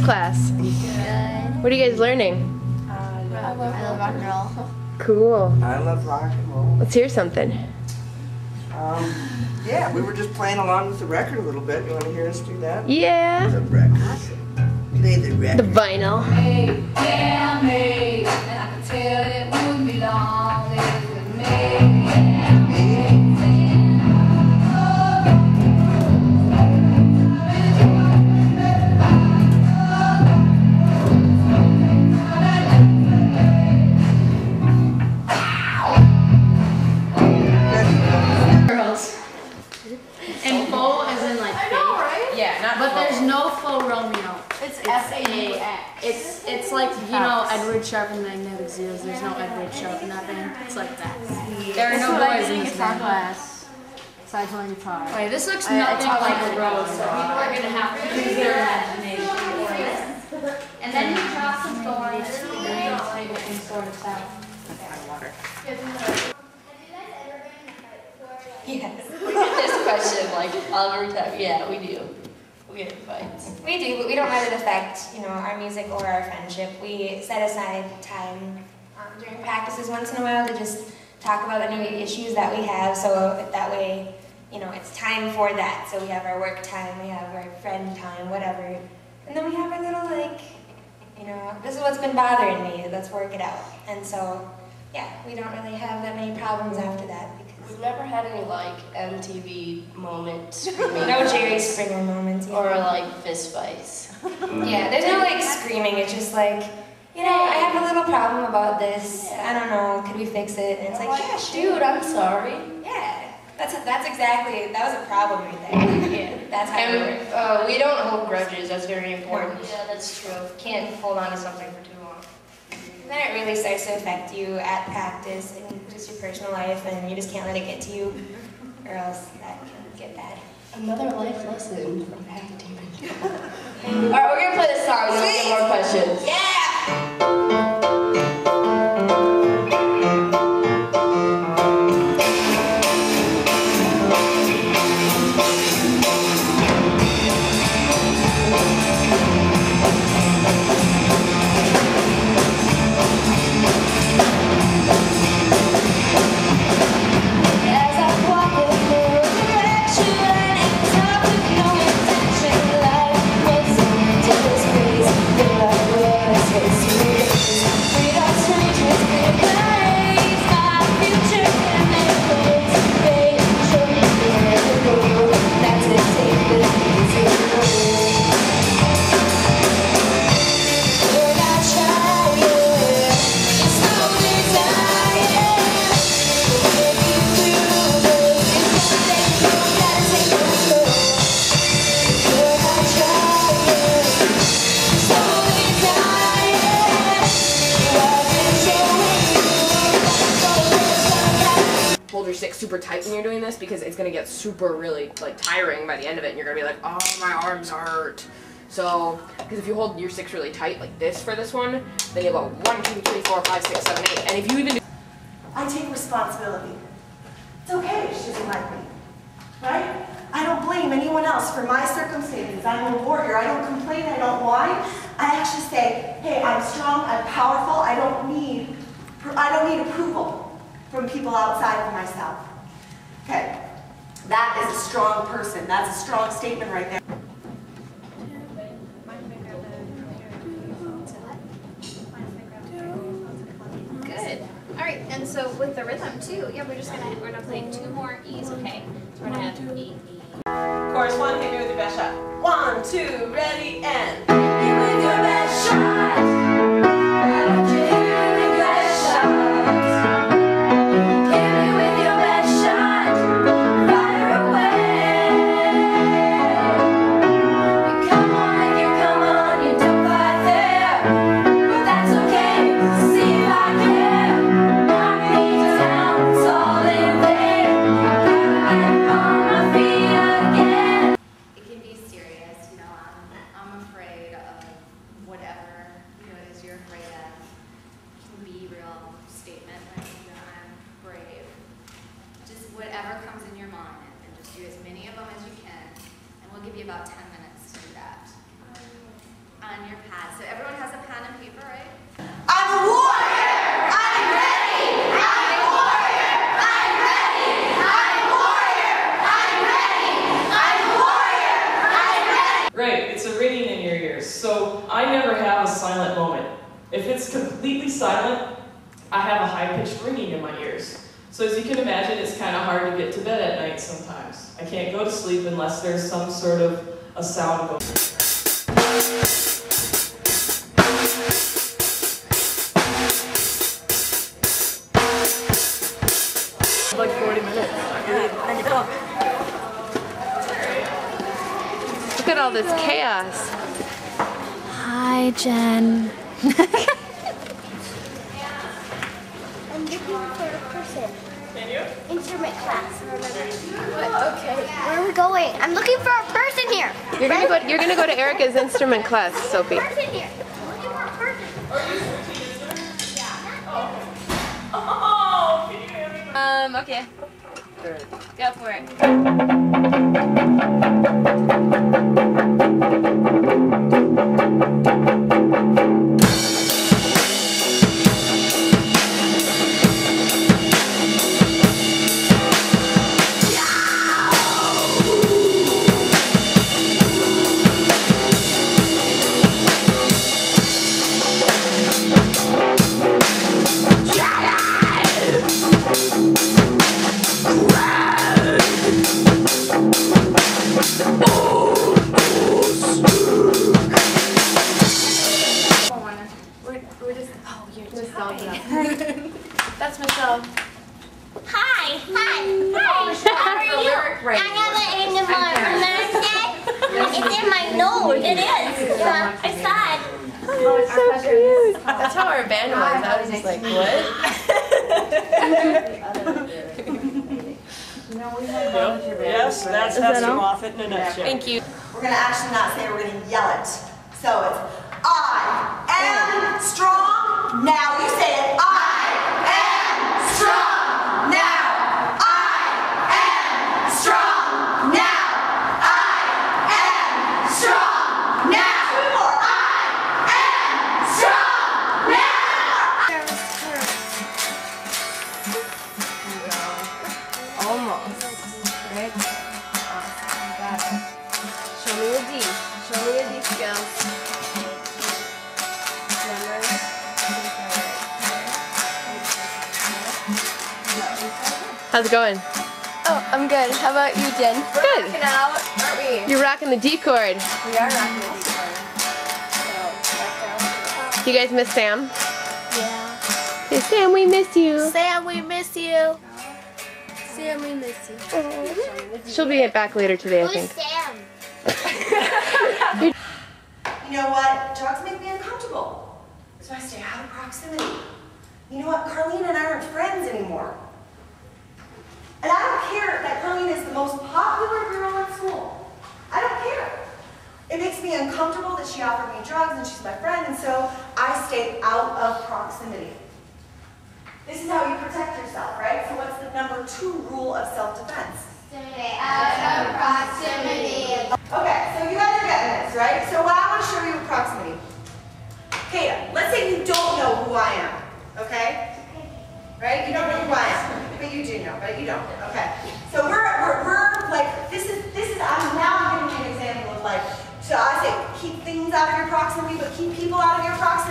dance class? Good. What are you guys learning? I love rock and roll. Cool. I love rock and roll. Let's hear something. Um, yeah, we were just playing along with the record a little bit. You want to hear us do that? Yeah. The record. Play the The vinyl. Hey, damn like, you know, Edward Sharpe and Magnetic Zeros. There's no Edward Sharpe in that band. It's like that. There are no boys in this band. class. So I playing guitar. Wait, this looks I- I nothing taught like like a rose, so people are gonna have to use their imagination. And then you draw some thorns. And sort of stuff. Yes. We get this question, like, every time. Yeah, we do. We get fights. We do, but we don't let it affect, you know, our music or our friendship. We set aside time um, during practices once in a while to just talk about any issues that we have. So that way, you know, it's time for that. So we have our work time, we have our friend time, whatever, and then we have our little like, you know, this is what's been bothering me. Let's work it out. And so, yeah, we don't really have that many problems after that We've never had any, like, MTV moments, no Jerry Springer moments. you or, like, fist fights. Yeah, there's no like screaming. It's just like, you know, I have a little problem about this. I don't know. Could we fix it? And it's like, yeah, sure. Dude, I'm sorry. Yeah, that's that's exactly that was a problem right there. Yeah. That's how it And works. uh, we don't hold grudges. That's very important. Yeah, that's true. Can't hold on to something for too long. Then it really starts to affect you at practice and just your personal life, and you just can't let it get to you, or else that can get bad. Another life lesson from Patty David. All right, we're gonna play this song. Then we'll get more questions. Yeah. Because it's gonna get super really like tiring by the end of it and you're gonna be like oh my arms hurt so because if you hold your six really tight like this for this one then you go one two three four five six seven eight and if you even do I take responsibility. It's okay she doesn't like me, right? I don't blame anyone else for my circumstances. I'm a warrior. I don't complain. I don't whine. I actually say, hey, I'm strong. I'm powerful. I don't need, I don't need approval from people outside of myself. Okay, that is a strong person. That's a strong statement right there. Good. All right, and so with the rhythm too, yeah, we're just gonna we're gonna play two more E's, okay? So we're gonna have E, E. Chorus one, hit me with your best shot. One, two, ready, and. On your pad. So everyone has a pen and paper, right? I'm a warrior! I'm ready! I'm a warrior! I'm ready! I'm a warrior! I'm ready! I'm a warrior! I'm ready! Right, it's a ringing in your ears. So I never have a silent moment. If it's completely silent, I have a high-pitched ringing in my ears. So as you can imagine, it's kind of hard to get to bed at night sometimes. I can't go to sleep unless there's some sort of a sound going. Look at all this chaos. Hi, Jen. I'm looking for a person. Instrument class. What? Okay. Where are we going? I'm looking for a person here. You're gonna go. You're gonna go to Erica's instrument class, Sophie. Person here. I'm looking for a person. Oh. Um, okay. Go for it. Myself. Hi. Hi. Hi. How are you? I have an animal from Thursday. It's in my nose. It is. Yeah, I saw it. That's how our band was. I was just like, what? Yes, that's Hester Moffett in a nutshell. Thank you. We're gonna actually not say it, we're gonna yell it. So it's I am strong. Now you say it. How's it going? Oh, I'm good. How about you, Jen? Good. Rocking out, aren't we? You're rocking the D chord. We are rocking the D Do you guys miss Sam? Yeah. Hey, Sam, we miss you. Sam, we miss you. Sam, we miss you. She'll be back later today, I think. Sam? You know what? Drugs make me uncomfortable. So I stay out of proximity. You know what? Carlene and I aren't friends anymore. And I don't care that Colleen is the most popular girl in school. I don't care. It makes me uncomfortable that she offered me drugs and she's my friend, and so I stay out of proximity. This is how you protect yourself, right? So what's the number two rule of self-defense? Stay out of proximity. Okay, so you guys are getting this, right? So what I want to show you with proximity. Kata, let's say you don't know who I am, okay? Right? You don't know who I am do know, but you don't. Okay. So we're, we're, we're like, this is, this is, I'm now giving you an example of like, so I say keep things out of your proximity, but keep people out of your proximity.